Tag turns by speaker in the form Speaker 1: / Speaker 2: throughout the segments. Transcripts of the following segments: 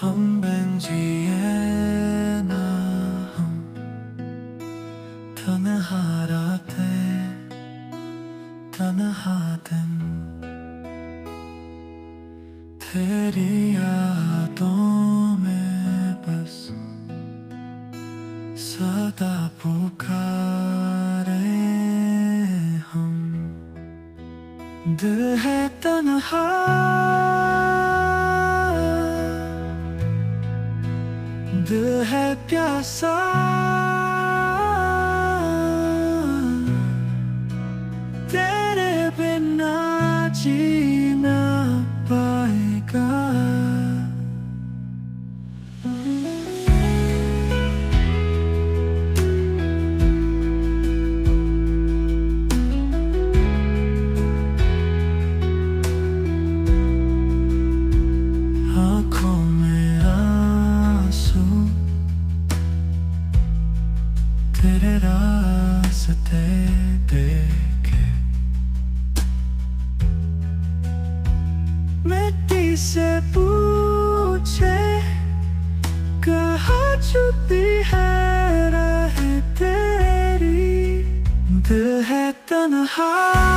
Speaker 1: हम जिए ना हम तन्हा रातें तन्हा दिन तेरी यादों में बस सदा पुकारे हम दिल है तन्हा दिल है प्यासा तेरे बिना जी तेरे रास्ते देखे मिट्टी से पूछे कहाँ छुपी है राह तेरी दिल है तन्हा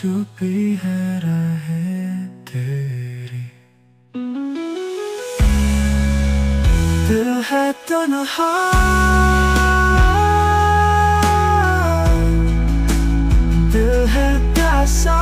Speaker 1: छुपी है राहें तेरी दिल है तन्हा दिल है प्यासा